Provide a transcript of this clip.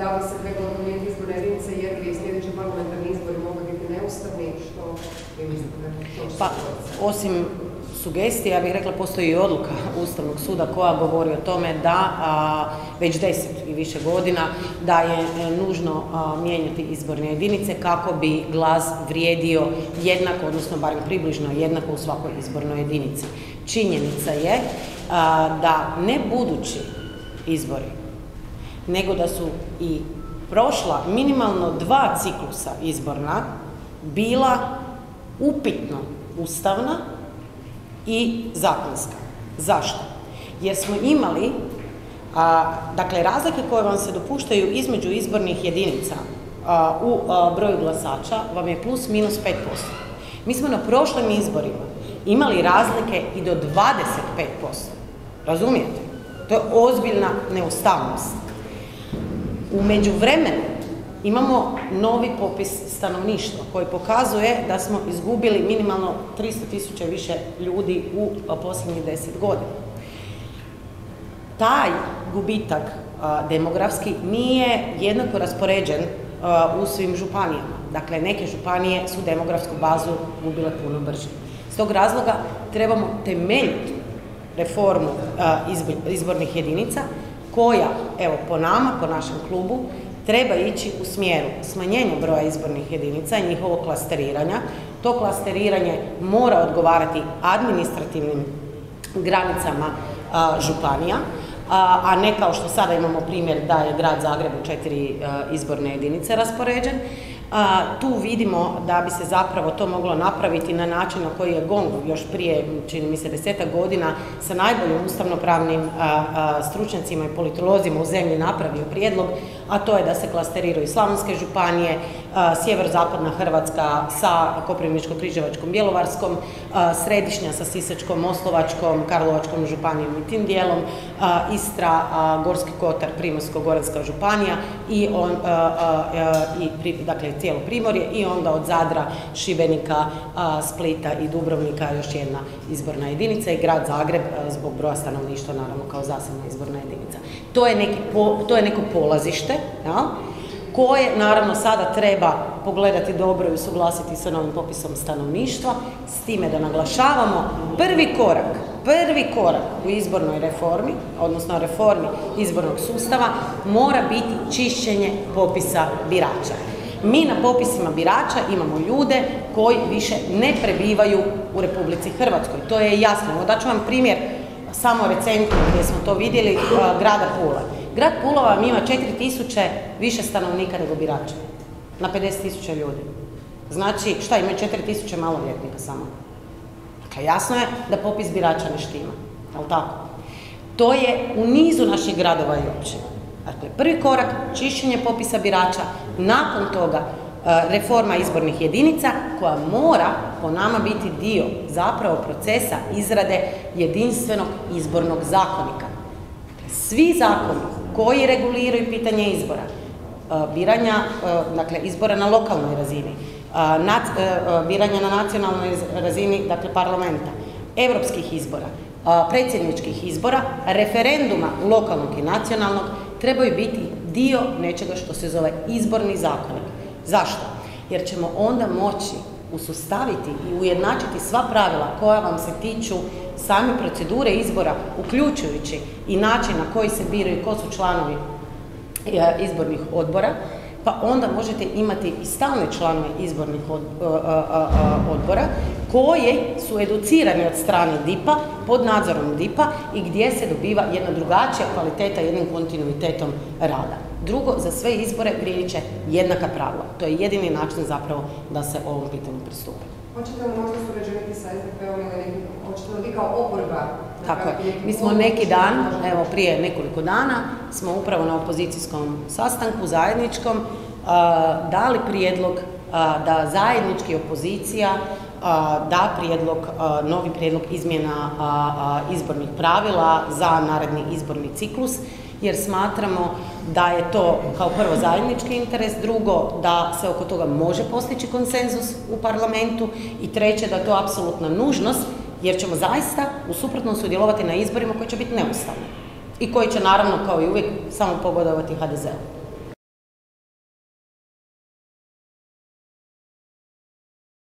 da li se trebalo promijeniti izborne jedinice jer bi sljedeći parlamentarni izbori mogli biti neustavni, što vi mislite? Pa, osim sugestija, ja bih rekla, postoji i odluka Ustavnog suda koja govori o tome da već deset i više godina da je e, nužno a, mijenjati izborne jedinice kako bi glas vrijedio jednako, odnosno barem približno jednako u svakoj izbornoj jedinici. Činjenica je da ne budući izbori, nego da su i prošla minimalno dva ciklusa izborna bila upitno ustavna i zakonska. Zašto? Jer smo imali, a, dakle, razlike koje vam se dopuštaju između izbornih jedinica a, u a, broju glasača vam je plus minus 5%. Mi smo na prošlim izborima imali razlike i do 25%. Razumijete? To je ozbiljna neustavnost. U međuvremenu imamo novi popis stanovništva koji pokazuje da smo izgubili minimalno 300 tisuća više ljudi u posljednjih 10 godina. Taj gubitak demografski nije jednako raspoređen u svim županijama. Dakle, neke županije su demografsku bazu gubile puno brže. S tog razloga trebamo temeljitu reformu izbornih jedinica koja, evo po nama, po našem klubu, treba ići u smjeru smanjenja broja izbornih jedinica i njihovog klasteriranja. To klasteriranje mora odgovarati administrativnim granicama županija, a, ne kao što sada imamo primjer da je grad Zagreb u četiri izborne jedinice raspoređen. Tu vidimo da bi se zapravo to moglo napraviti na način na koji je GONG još prije, čini mi se, desetak godina sa najboljim ustavnopravnim stručnjacima i politolozima u zemlji napravio prijedlog, a to je da se klasteriraju slavonske županije, a, sjeverozapadna Hrvatska sa Koprivničko-križevačkom, Bjelovarskom, a, središnja sa Sisačkom, Moslovačkom, Karlovačkom županijom i tim dijelom, a, Istra, Gorski kotar, Primorsko-goranska županija a, i dakle cijelo Primorje i onda od Zadra, Šibenika, Splita i Dubrovnika još jedna izborna jedinica i grad Zagreb zbog broja stanovništva naravno kao zasebna izborna jedinica. To je neko polazište, jel? koje naravno sada treba pogledati dobro i usuglasiti sa novim popisom stanovništva, s time da naglašavamo prvi korak, prvi korak u izbornoj reformi, odnosno reformi izbornog sustava, mora biti čišćenje popisa birača. Mi na popisima birača imamo ljude koji više ne prebivaju u Republici Hrvatskoj. To je jasno. Evo daću vam primjer samo recentno gdje smo to vidjeli, grada Pule. Grad Pula vam ima 4000 više stanovnika nego birača na 50.000 ljudi. Znači, šta imaju 4000 maloljetnika samo? Dakle, jasno je da popis birača ne štima, jel tako? To je u nizu naših gradova i općina. Dakle, prvi korak, čišćenje popisa birača, nakon toga e, reforma izbornih jedinica koja mora po nama biti dio zapravo procesa izrade jedinstvenog izbornog zakonika. Dakle, Svi zakoni koji reguliraju pitanje izbora, e, biranja, e, dakle izbora na lokalnoj razini, e, biranja na nacionalnoj raz- razini, dakle parlamenta, europskih izbora, predsjedničkih izbora, referenduma lokalnog i nacionalnog trebaju biti dio nečega što se zove izborni zakonik. Zašto? Jer ćemo onda moći usustaviti i ujednačiti sva pravila koja vam se tiču same procedure izbora, uključujući i način na koji se biraju, ko su članovi e, izbornih odbora, pa onda možete imati i stalne članove izbornih od- a, a, a, odbora koji su educirani od strane DIP-a, pod nadzorom DIP-a i gdje se dobiva jedna drugačija kvaliteta jednim kontinuitetom rada. Drugo, za sve izbore će jednaka pravila. To je jedini način zapravo da se ovom pitanju pristupi. Hoćete li možda surađivati sa SDP-om ili hoćete li vi kao oporba? Tako je. Mi smo neki dan, evo prije nekoliko dana, smo upravo na opozicijskom sastanku zajedničkom dali prijedlog da zajednički opozicija da prijedlog, novi prijedlog izmjena izbornih pravila za naredni izborni ciklus jer smatramo da je to kao prvo zajednički interes, drugo da se oko toga može postići konsenzus u parlamentu i treće da je to apsolutna nužnost jer ćemo zaista u suprotnom sudjelovati na izborima koji će biti neustavni i koji će naravno kao i uvijek samo pogodovati HDZ-u.